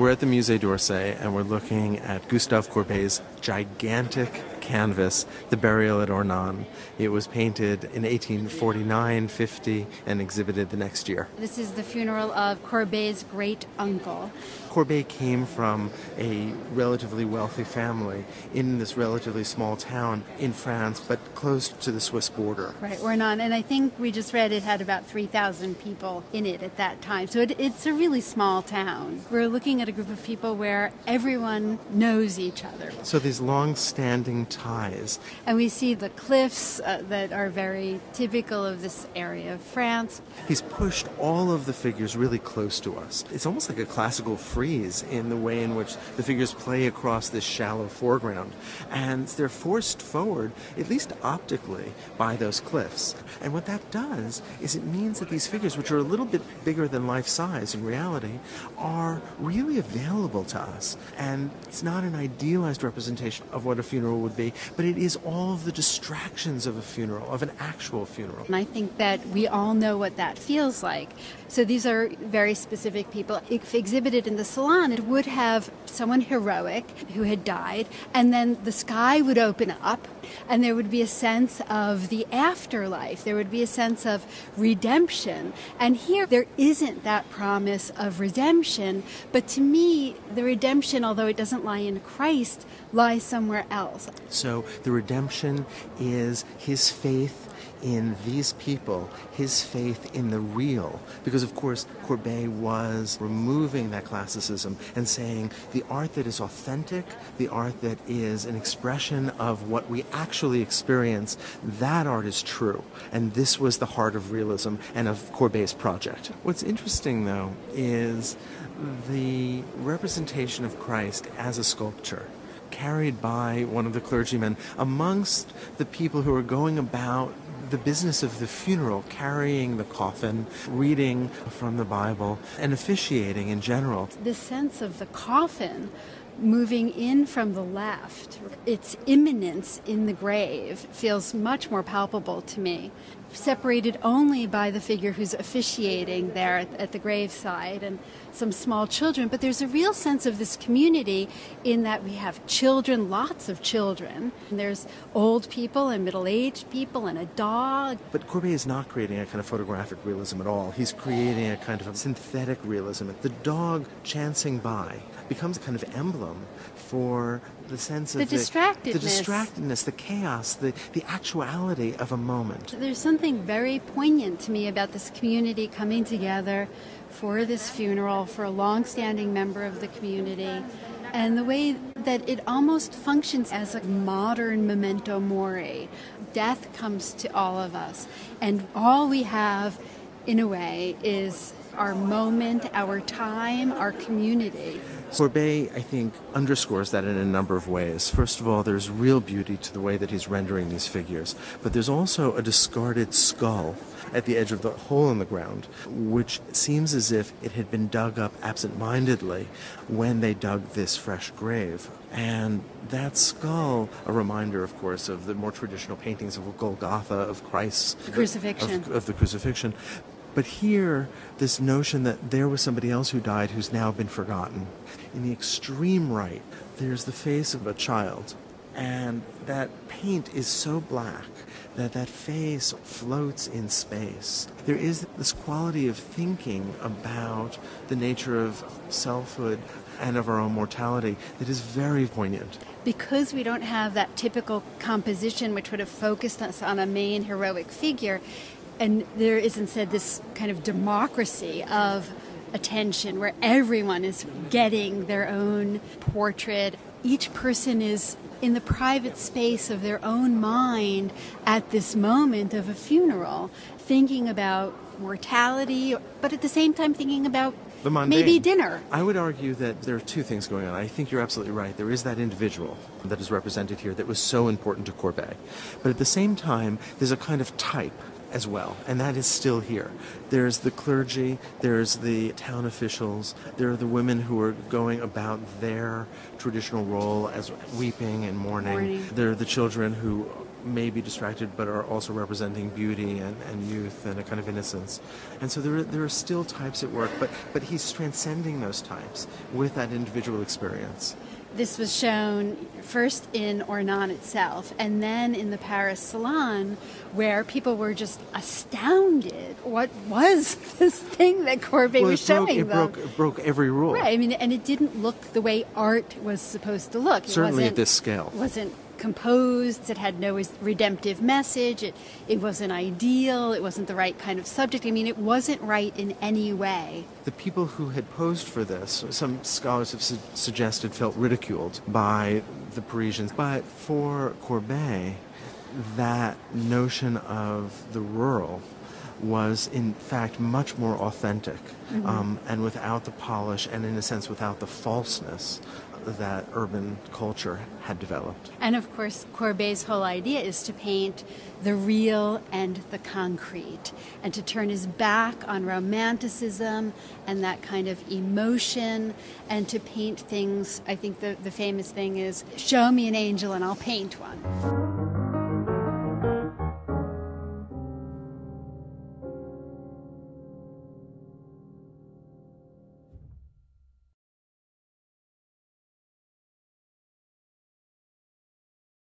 We're at the Musée d'Orsay and we're looking at Gustave Courbet's gigantic canvas, The Burial at Ornans. It was painted in 1849 50 and exhibited the next year. This is the funeral of Courbet's great uncle. Courbet came from a relatively wealthy family in this relatively small town in France, but close to the Swiss border. Right, Ornans. And I think we just read it had about 3,000 people in it at that time. So it, it's a really small town. We're looking at a group of people where everyone knows each other. So these long standing ties. And we see the cliffs uh, that are very typical of this area of France. He's pushed all of the figures really close to us. It's almost like a classical frieze in the way in which the figures play across this shallow foreground. And they're forced forward, at least optically, by those cliffs. And what that does is it means that these figures, which are a little bit bigger than life size in reality, are really available to us. And it's not an idealized representation of what a funeral would be, but it is all of the distractions of a funeral, of an actual funeral. And I think that we all know what that feels like. So these are very specific people. If exhibited in the salon, it would have someone heroic who had died, and then the sky would open up, and there would be a sense of the afterlife. There would be a sense of redemption. And here, there isn't that promise of redemption, but to me, the redemption, although it doesn't lie in Christ, lies somewhere else. So the redemption is his faith in these people, his faith in the real. Because, of course, Courbet was removing that classicism and saying the art that is authentic, the art that is an expression of what we actually experience, that art is true. And this was the heart of realism and of Courbet's project. What's interesting, though, is the representation of Christ as a sculpture carried by one of the clergymen amongst the people who are going about the business of the funeral, carrying the coffin, reading from the Bible, and officiating in general. The sense of the coffin moving in from the left, its imminence in the grave feels much more palpable to me. Separated only by the figure who's officiating there at, at the graveside and some small children, but there's a real sense of this community in that we have children, lots of children. And there's old people and middle aged people and a dog. But Courbet is not creating a kind of photographic realism at all. He's creating a kind of a synthetic realism. The dog chancing by becomes a kind of emblem for the sense The of the, distractedness. the distractedness, the chaos, the, the actuality of a moment. There's something very poignant to me about this community coming together for this funeral for a long-standing member of the community and the way that it almost functions as a modern memento mori. Death comes to all of us and all we have in a way is our moment, our time, our community. Courbet, I think, underscores that in a number of ways. First of all, there's real beauty to the way that he's rendering these figures, but there's also a discarded skull at the edge of the hole in the ground, which seems as if it had been dug up absent mindedly when they dug this fresh grave. And that skull, a reminder, of course, of the more traditional paintings of Golgotha, of Christ, The crucifixion. of, of the crucifixion. But here, this notion that there was somebody else who died who's now been forgotten. In the extreme right, there's the face of a child. And that paint is so black that that face floats in space. There is this quality of thinking about the nature of selfhood and of our own mortality that is very poignant. because we don't have that typical composition which would have focused us on a main heroic figure, and there is instead this kind of democracy of attention where everyone is getting their own portrait. Each person is in the private space of their own mind at this moment of a funeral, thinking about mortality, but at the same time thinking about The mundane. maybe dinner. I would argue that there are two things going on. I think you're absolutely right. There is that individual that is represented here that was so important to Courbet. But at the same time, there's a kind of type as well, and that is still here. There's the clergy, there's the town officials, there are the women who are going about their traditional role as weeping and mourning. Mourning. There are the children who may be distracted but are also representing beauty and, and youth and a kind of innocence. And so there are, there are still types at work, but, but he's transcending those types with that individual experience. This was shown first in Ornans itself and then in the Paris Salon, where people were just astounded. What was this thing that Courbet well, was broke, showing it them? Broke, it broke every rule. Right. I mean, and it didn't look the way art was supposed to look. It Certainly wasn't- at this scale. wasn't composed. It had no redemptive message. It it wasn't ideal. It wasn't the right kind of subject. I mean, it wasn't right in any way. The people who had posed for this, some scholars have su- suggested, felt ridiculed by the Parisians. But for Courbet, that notion of the rural was in fact much more authentic um, and without the polish and in a sense without the falseness that urban culture had developed. And of course, Courbet's whole idea is to paint the real and the concrete, and to turn his back on romanticism and that kind of emotion, and to paint things. I think the, the famous thing is show me an angel and I'll paint one.